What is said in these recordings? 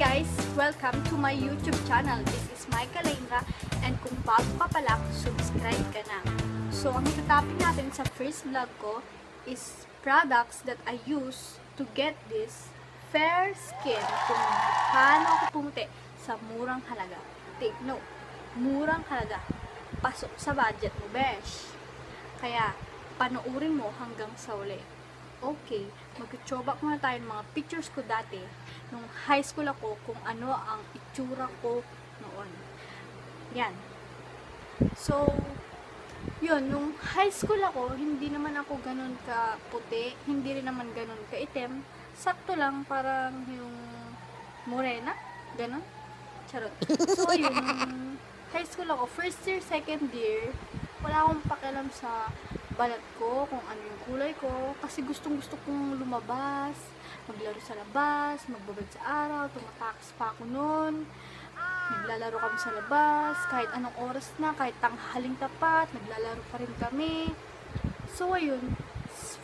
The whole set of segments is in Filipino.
guys! Welcome to my YouTube channel. This is Michael Lainra and kung bago ka pa lang, subscribe ka na. So, ang itatopic natin sa first vlog ko is products that I use to get this fair skin kung paano ako pumuti sa murang halaga. Take note, murang halaga. Pasok sa budget mo, besh. Kaya, panoorin mo hanggang sa uli. Okay, mag-throwback muna tayo ng mga pictures ko dati nung high school ako kung ano ang itsura ko noon. Yan. So, yun, nung high school ako, hindi naman ako ganun ka puti, hindi rin naman ganun ka itim. Sakto lang, parang yung morena, ganun. Charot. So, yun, nung high school ako, first year, second year, wala akong pakialam sa balat ko, kung ano yung kulay ko, kasi gustong gusto kong lumabas, maglaro sa labas, magbabad sa araw, tumatakas pa ako noon, naglalaro kami sa labas, kahit anong oras na, kahit tanghaling tapat, naglalaro pa rin kami. So, ayun,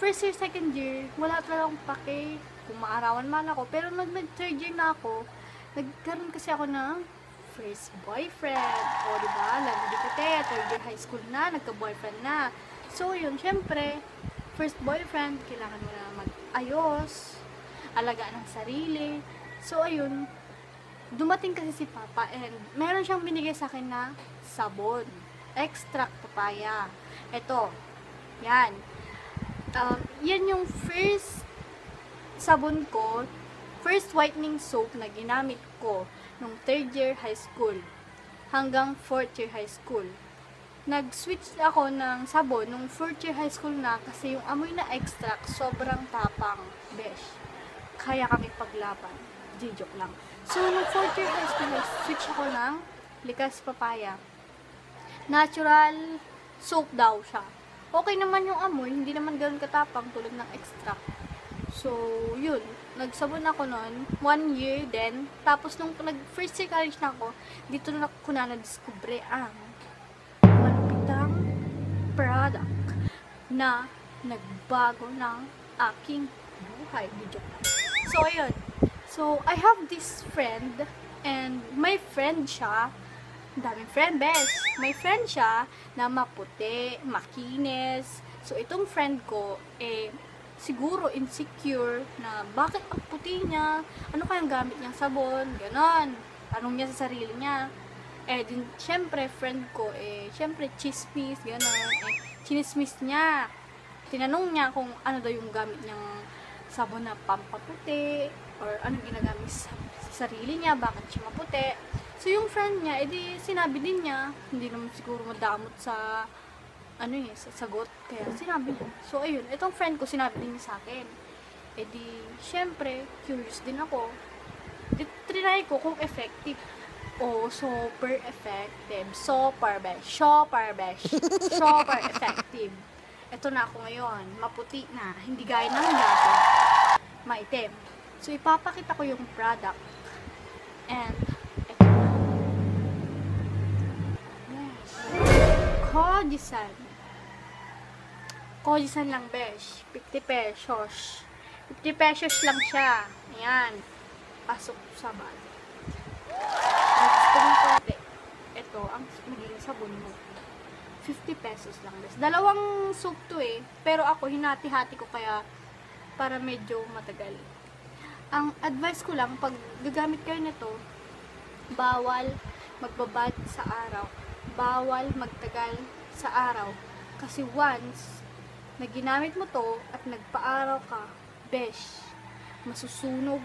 first year, second year, wala talaga akong pake, kung maarawan man ako, pero nag third year na ako, nagkaroon kasi ako ng first boyfriend. O, di ba? Lagi di kate, third year high school na, nagka-boyfriend na. So, yun, syempre, first boyfriend, kailangan mo na mag-ayos, alagaan ng sarili. So, ayun, dumating kasi si Papa and meron siyang binigay sa akin na sabon. Extract papaya. Ito. Yan. Um, yan yung first sabon ko, first whitening soap na ginamit ko nung third year high school hanggang fourth year high school nag-switch ako ng sabon nung fourth year high school na kasi yung amoy na extract sobrang tapang, besh. Kaya kami paglaban. Di joke lang. So, nung fourth year high school, switch ako ng likas papaya. Natural soap daw siya. Okay naman yung amoy, hindi naman ganoon katapang tulad ng extract. So, yun. Nagsabon ako noon, one year then, tapos nung nag first year college na ako, dito na ako na na-discover ang product na nagbago ng aking buhay. Video So, ayun. So, I have this friend and my friend siya daming friend, best. May friend siya na maputi, makinis. So, itong friend ko, eh, siguro insecure na bakit ang puti niya, ano kayang gamit niyang sabon, ganon. Tanong niya sa sarili niya. Eh, din, syempre, friend ko, eh, syempre, chismis, ganon. Eh, chinismis niya. Tinanong niya kung ano daw yung gamit niyang sabon na pampaputi, or anong ginagamit sa, sa sarili niya, bakit siya maputi. So, yung friend niya, edi sinabi din niya, hindi naman siguro madamot sa, ano eh, sa sagot. Kaya sinabi niya. So, ayun, itong friend ko, sinabi din niya sa akin. Edi, syempre, curious din ako. Di, trinay ko kung effective. Oh, super effective. Super besh. Super besh. Super effective. Ito na ako ngayon. Maputi na. Hindi gaya ng dati. Maitim. So, ipapakita ko yung product. And, ito na. Yes. Kojisan. Kojisan lang, besh. 50 pesos. 50 pesos lang siya. Ayan. Pasok sa bag. Ko, ito, ang magiging sabon mo. 50 pesos lang, besh. Dalawang soap to eh. Pero ako, hinati-hati ko kaya para medyo matagal. Ang advice ko lang, pag gagamit kayo nito, bawal magbabad sa araw. Bawal magtagal sa araw. Kasi once na ginamit mo to at nagpa-araw ka, besh, masusunog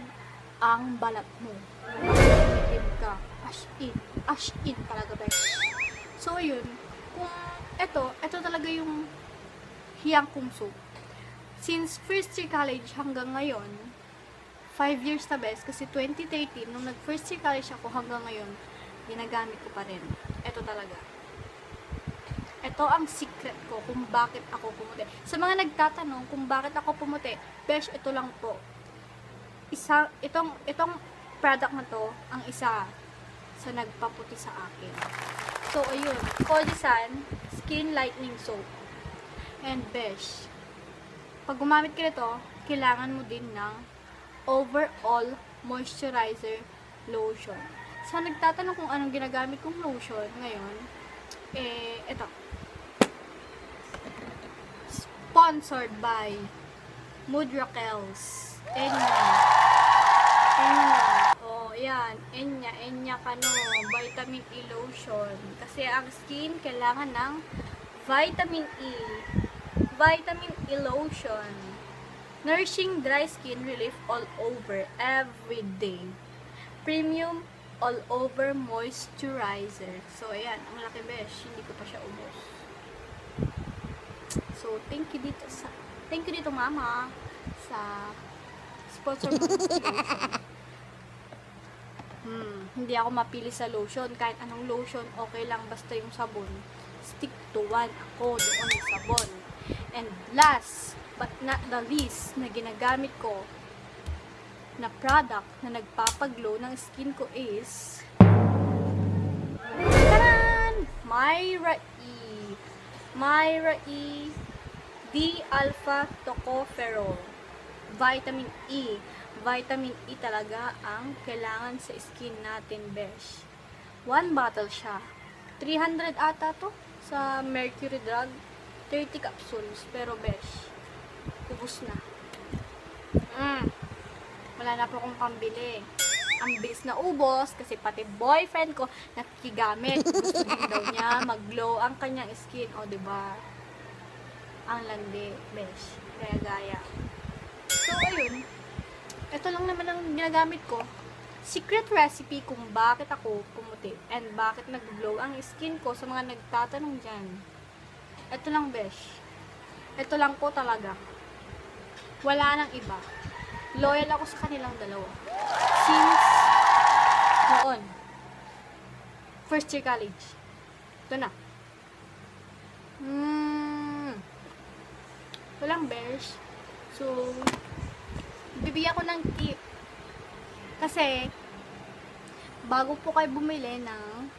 ang balat mo. Mamitim ka. Ash in. Ash in talaga, besh. So, yun. Kung ito, ito talaga yung hiyang soap. Since first year college hanggang ngayon, 5 years na best kasi 2013 nung nag first year college ako hanggang ngayon ginagamit ko pa rin ito talaga ito ang secret ko kung bakit ako pumuti sa mga nagtatanong kung bakit ako pumuti besh ito lang po isa itong itong product na to ang isa sa nagpaputi sa akin so ayun Cojisan skin lightening soap and besh pag gumamit ka nito kailangan mo din ng overall moisturizer lotion. Sa nagtatanong kung anong ginagamit kong lotion ngayon, eh, ito. Sponsored by Mudrakels. Enya. Enya. Oh, yan. Enya Kano. Vitamin E lotion. Kasi ang skin kailangan ng vitamin E. Vitamin E lotion. Nourishing dry skin relief all over every day. Premium all over moisturizer. So, ayan. Ang laki besh. Hindi ko pa siya ubos. So, thank you dito sa thank you dito mama sa sponsor mo. Hmm, hindi ako mapili sa lotion. Kahit anong lotion, okay lang basta yung sabon. Stick to one ako doon sa sabon. And last, but not the least, na ginagamit ko na product na nagpapaglow ng skin ko is Taran! Myra E. Myra E. D-alpha tocopherol. Vitamin E. Vitamin E talaga ang kailangan sa skin natin, besh. One bottle siya. 300 ata to sa Mercury Drug. 30 capsules. Pero, besh, ubus na. Mm. Wala na po akong pambili. Ang bilis na ubos kasi pati boyfriend ko nakikigamit. Gusto daw niya mag-glow ang kanyang skin. O, 'di ba? Ang landi, besh. Kaya gaya. So, ayun. Ito lang naman ang ginagamit ko. Secret recipe kung bakit ako pumuti and bakit nag-glow ang skin ko sa mga nagtatanong dyan. Ito lang, besh. Ito lang po talaga. Wala nang iba. Loyal ako sa kanilang dalawa. Since noon. First year college. Ito na. Hmm. Walang bears. So, bibigyan ko ng tip. Kasi, bago po kayo bumili ng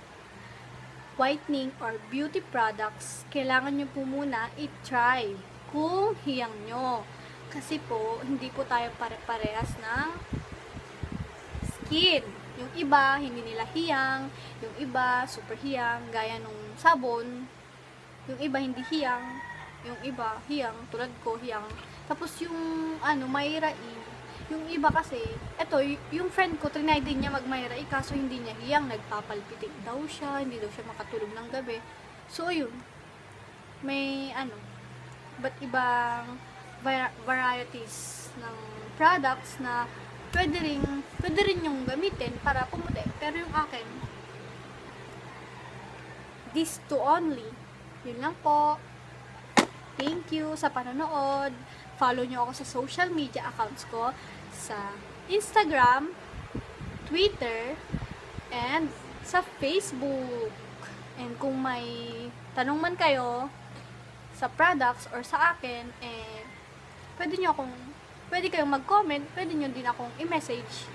whitening or beauty products, kailangan nyo po muna i-try kung hiyang nyo. Kasi po, hindi po tayo pare-parehas ng skin. Yung iba, hindi nila hiyang. Yung iba, super hiyang, gaya nung sabon. Yung iba, hindi hiyang. Yung iba, hiyang, tulad ko, hiyang. Tapos yung, ano, Mayra E, yung iba kasi, eto, yung friend ko, trinay din niya mag Mayra E, kaso hindi niya hiyang, nagpapalpitik daw siya, hindi daw siya makatulog ng gabi. So, ayun, may, ano, ba't ibang va- varieties ng products na pwede rin, pwede rin yung gamitin para pumuti. Pero yung akin, this two only. Yun lang po. Thank you sa panonood. Follow nyo ako sa social media accounts ko sa Instagram, Twitter, and sa Facebook. And kung may tanong man kayo sa products or sa akin, eh, pwede nyo akong, pwede kayong mag-comment, pwede nyo din akong i-message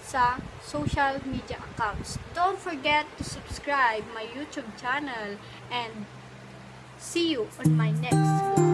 sa social media accounts. Don't forget to subscribe my YouTube channel and see you on my next vlog.